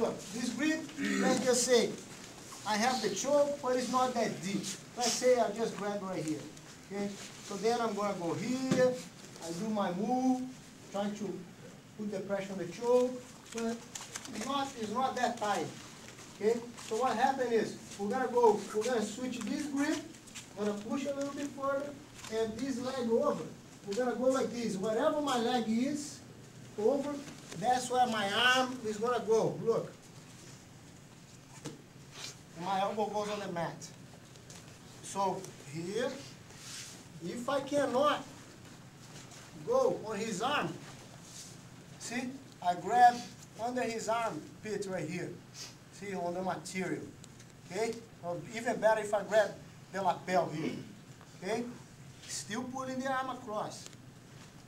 Look, this grip, let's just say, I have the choke, but it's not that deep. Let's say I just grab right here, okay? So then I'm gonna go here, I do my move, trying to put the pressure on the choke, but it's not, it's not that tight, okay? So what happened is, we're gonna go, we're gonna switch this grip, gonna push a little bit further, and this leg over. We're gonna go like this, wherever my leg is, over, that's where my arm is gonna go, look. My elbow goes on the mat. So here, if I cannot go on his arm, see, I grab under his arm pit right here, see, on the material, okay? Or even better if I grab the lapel here, okay? Still pulling the arm across.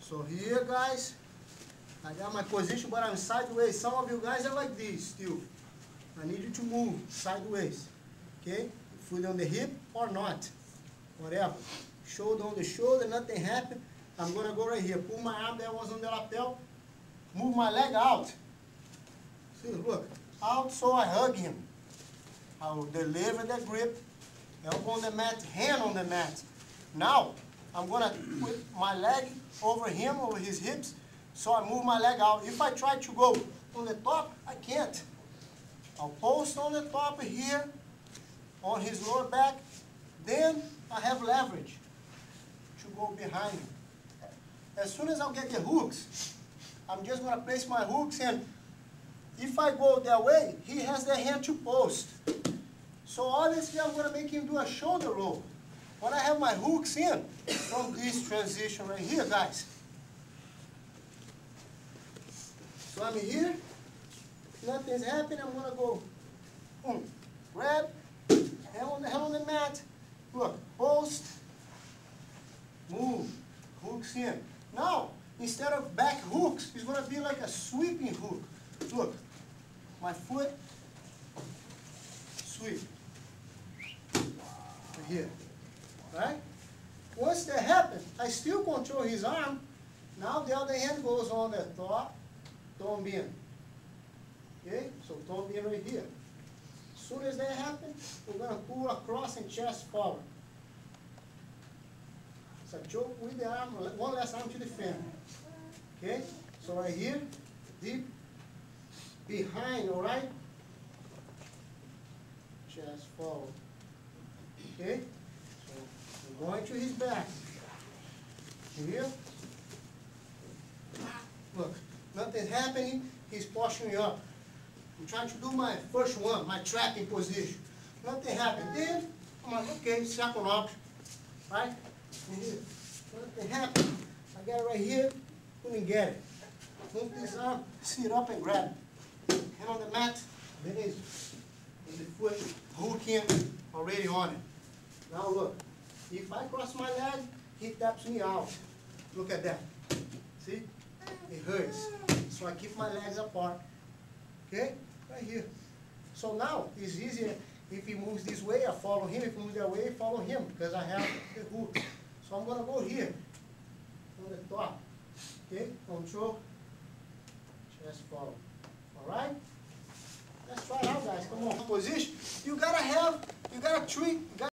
So here, guys, I got my position, but I'm sideways. Some of you guys are like this still. I need you to move sideways. Okay? Foot on um the hip or not. Whatever. Shoulder on the shoulder, nothing happened. I'm gonna go right here. Pull my arm that was on the lapel. Move my leg out. See, look. Out so I hug him. I will deliver the grip. Elbow on the mat, hand on the mat. Now, I'm gonna put my leg over him, over his hips, so I move my leg out. If I try to go on the top, I can't. I'll post on the top here, on his lower back, then I have leverage to go behind him. As soon as I get the hooks, I'm just gonna place my hooks and if I go that way, he has the hand to post. So obviously I'm gonna make him do a shoulder roll. When I have my hooks in, from this transition right here, guys, So I'm here, nothing's happening, I'm gonna go, boom, grab, hand on the, hand on the mat, look, post, move, hooks in. Now, instead of back hooks, it's gonna be like a sweeping hook. Look, my foot, sweep, right here, right? Once that happens, I still control his arm, now the other hand goes on the top, Tom being. Okay, so Tom being right here. As soon as that happens, we're going to pull across and chest forward. So choke with the arm, one last arm to defend. Okay, so right here, deep behind, all right? Chest forward. Okay, so we're going to his back. Here. Nothing's happening, he's pushing me up. I'm trying to do my first one, my trapping position. Nothing happened. Then, I'm like, okay, second option, right? Here. Nothing happened. I got it right here, couldn't get it. Move this arm, sit up and grab it. Hand on the mat, then it's the foot hooking already on it. Now look, if I cross my leg, he taps me out. Look at that. See? It hurts. So I keep my legs apart. Okay? Right here. So now it's easier if he moves this way, I follow him. If he moves that way, I follow him because I have the hook. So I'm going to go here on the top. Okay? Control. Chest follow. All right? Let's try it out, guys. Come on. Position. You got to have, you got to treat.